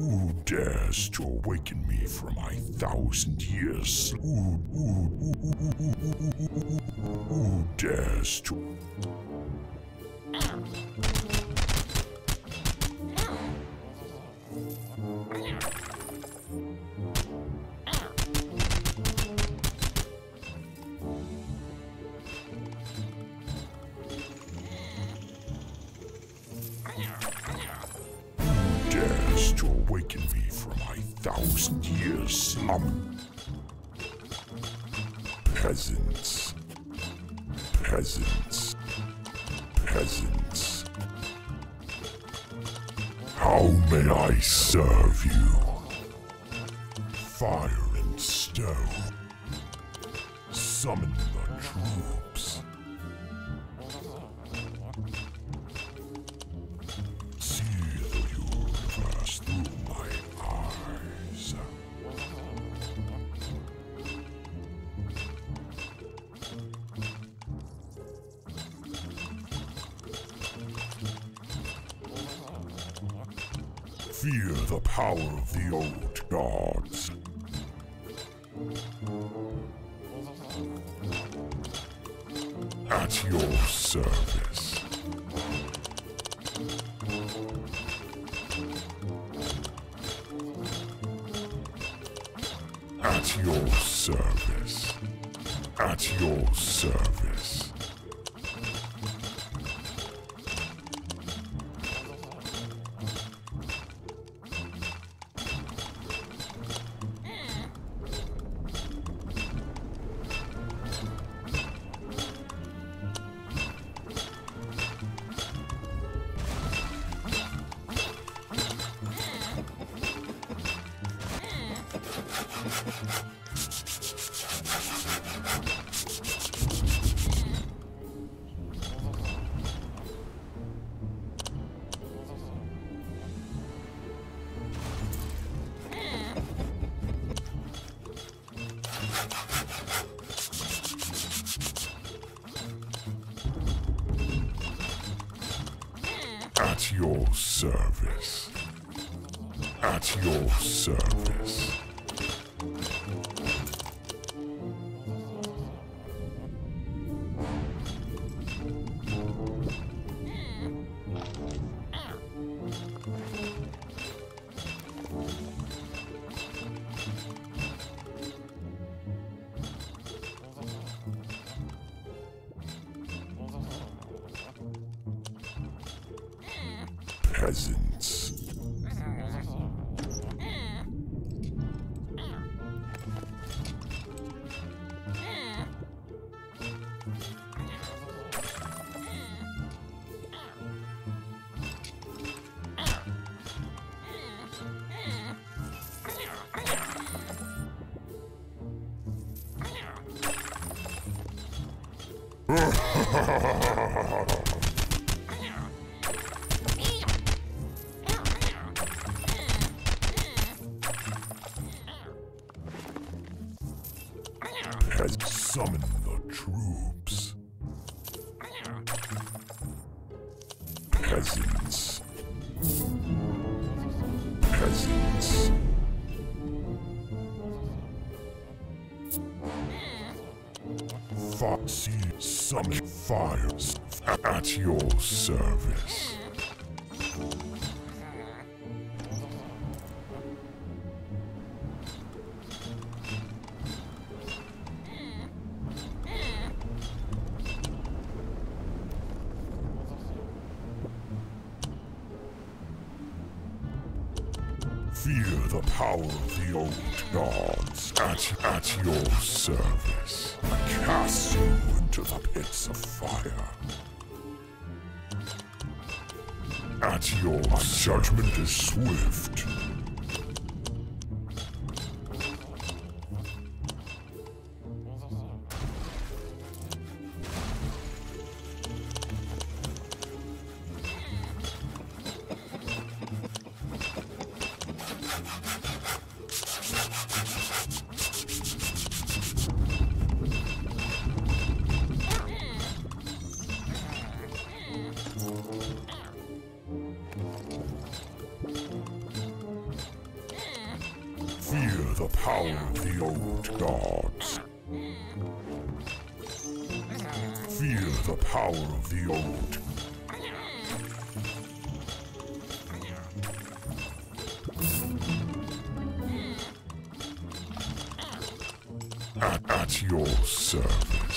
Who dares to awaken me from my thousand years? Who, who, who, who dares to... thousand years? Peasants. Peasants. Peasants. How may I serve you? Fire and stone. Summon the troops. Fear the power of the old gods. At your service. At your service. At your service. At your service. At your service. peasants. Ha ha ha ha ha ha ha! Peasants. Peasants. Foxy summon fires at your service. The power of the old gods at, at your service. I Cast you into the pits of fire. At your judgment is swift. Power of the old gods. Feel the power of the old. At, at your service.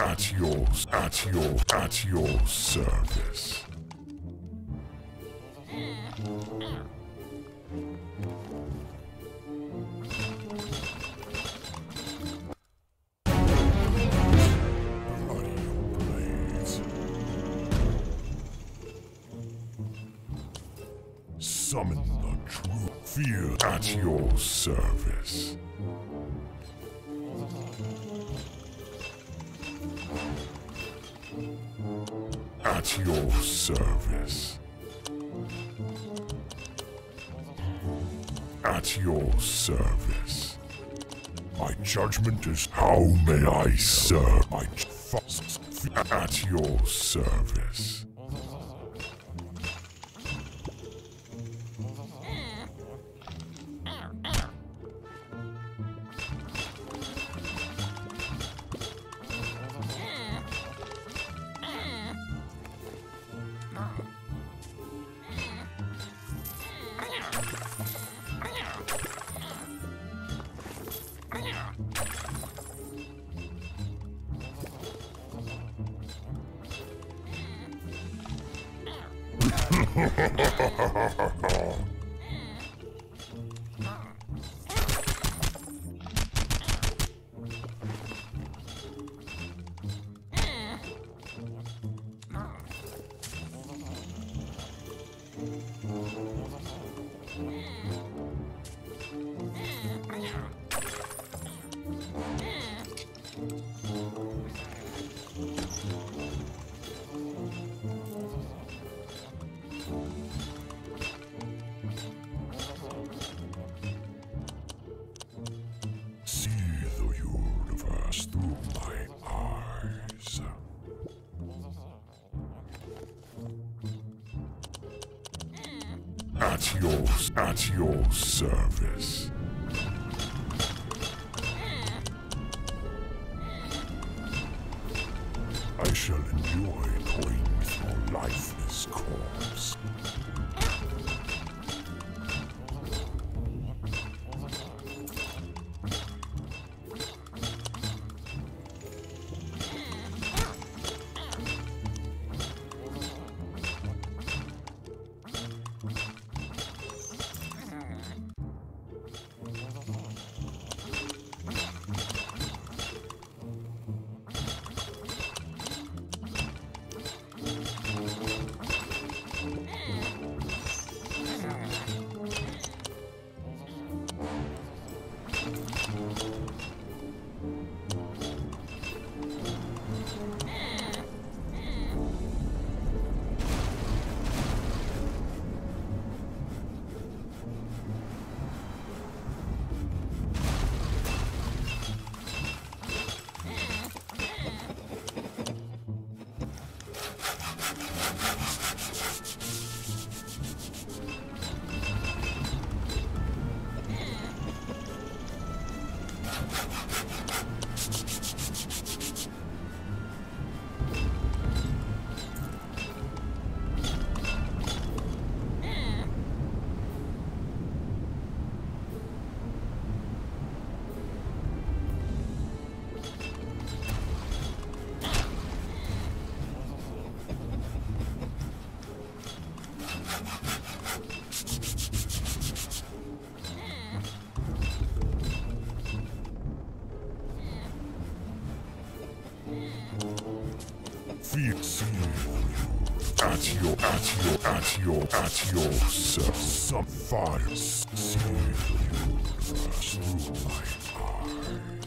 At your, at your, at your service. Fear at your service. At your service. At your service. My judgment is how may I serve my at your service. Ha ha ha. At your, at your service. I shall enjoy with your lifeless corpse. At your, at your, at your, at yourself. Some fire. See you through my eyes.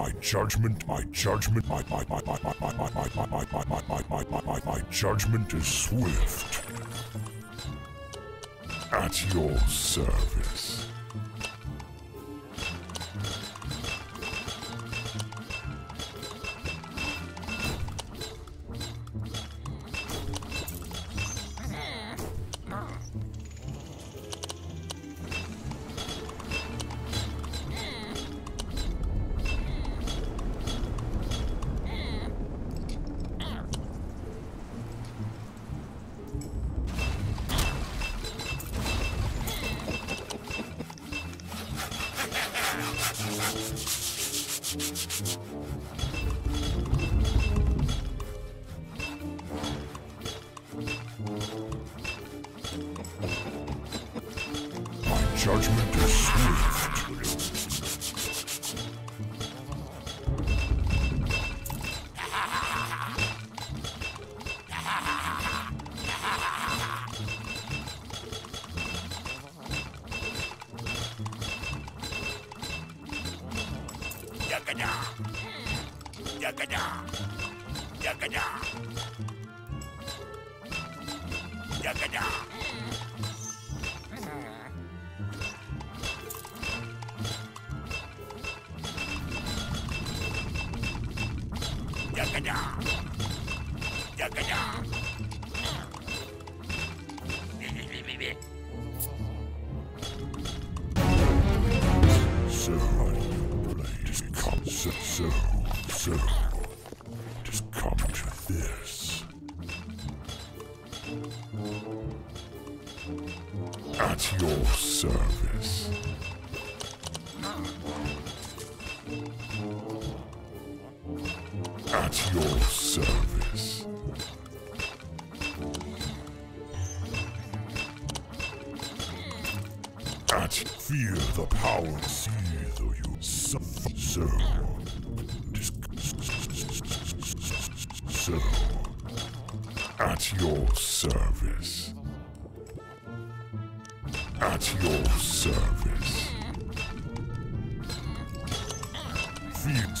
My judgment, my judgment, my my my my my my my my my my my my my my my my judgment is swift. At your service. Judgment is Jaganya. Jaganya. Jaganya. Jaganya. Jaganya. Jaganya. jaganya. So so just come to this. At your service. At your service. At fear the power, see though you so, so, just so, at your service, at your service, feel